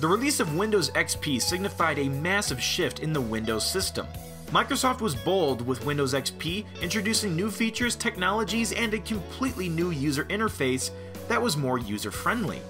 The release of Windows XP signified a massive shift in the Windows system. Microsoft was bold with Windows XP, introducing new features, technologies, and a completely new user interface that was more user friendly.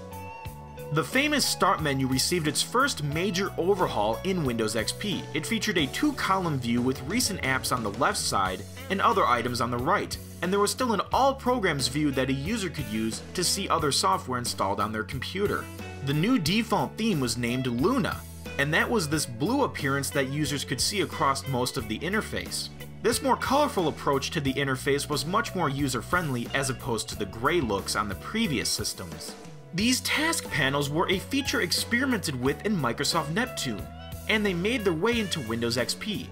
The famous Start menu received its first major overhaul in Windows XP. It featured a two column view with recent apps on the left side and other items on the right, and there was still an All Programs view that a user could use to see other software installed on their computer. The new default theme was named Luna, and that was this blue appearance that users could see across most of the interface. This more colorful approach to the interface was much more user friendly as opposed to the gray looks on the previous systems. These task panels were a feature experimented with in Microsoft Neptune, and they made their way into Windows XP.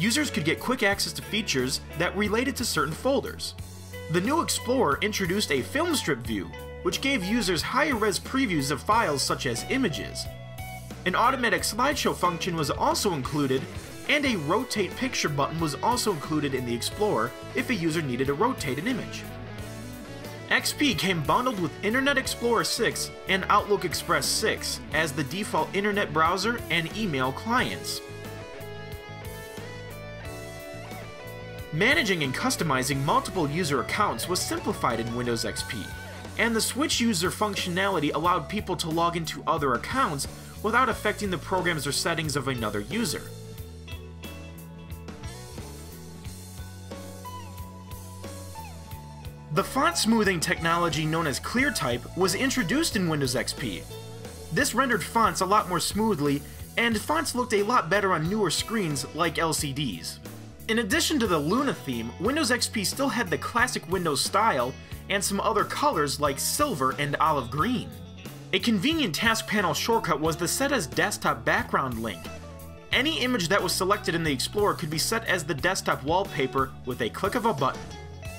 Users could get quick access to features that related to certain folders. The new Explorer introduced a film strip view, which gave users higher res previews of files such as images. An automatic slideshow function was also included, and a rotate picture button was also included in the Explorer if a user needed to rotate an image. XP came bundled with Internet Explorer 6 and Outlook Express 6 as the default internet browser and email clients. Managing and customizing multiple user accounts was simplified in Windows XP, and the switch user functionality allowed people to log into other accounts without affecting the programs or settings of another user. The font smoothing technology known as ClearType was introduced in Windows XP. This rendered fonts a lot more smoothly, and fonts looked a lot better on newer screens like LCDs. In addition to the Luna theme, Windows XP still had the classic Windows style and some other colors like silver and olive green. A convenient task panel shortcut was the Set as Desktop background link. Any image that was selected in the Explorer could be set as the desktop wallpaper with a click of a button.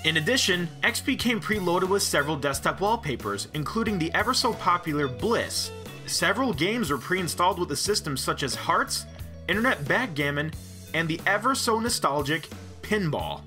In addition, XP came preloaded with several desktop wallpapers, including the ever so popular Bliss. Several games were pre-installed with the system such as Hearts, Internet Backgammon, and the ever so nostalgic Pinball.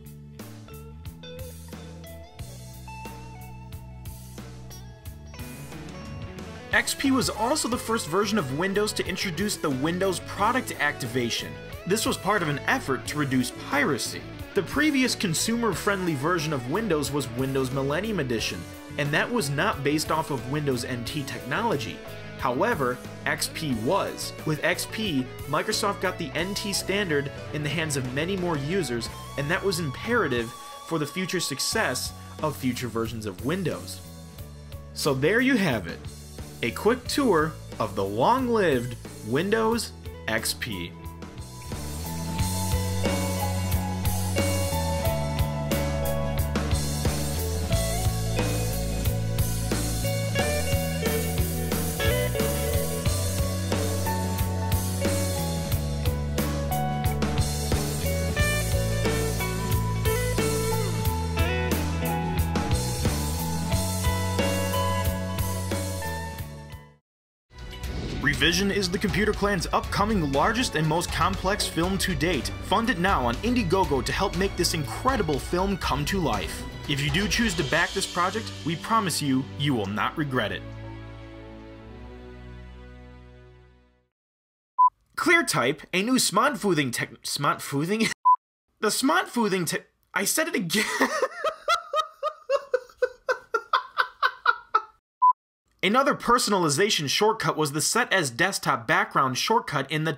XP was also the first version of Windows to introduce the Windows Product Activation. This was part of an effort to reduce piracy. The previous consumer-friendly version of Windows was Windows Millennium Edition, and that was not based off of Windows NT technology. However, XP was. With XP, Microsoft got the NT standard in the hands of many more users, and that was imperative for the future success of future versions of Windows. So there you have it. A quick tour of the long-lived Windows XP. Revision is the Computer Clan's upcoming largest and most complex film to date. Fund it now on Indiegogo to help make this incredible film come to life. If you do choose to back this project, we promise you, you will not regret it. ClearType, a new smart-foothing tech... Smart-foothing? the smart-foothing tech... I said it again! Another personalization shortcut was the Set as Desktop background shortcut in the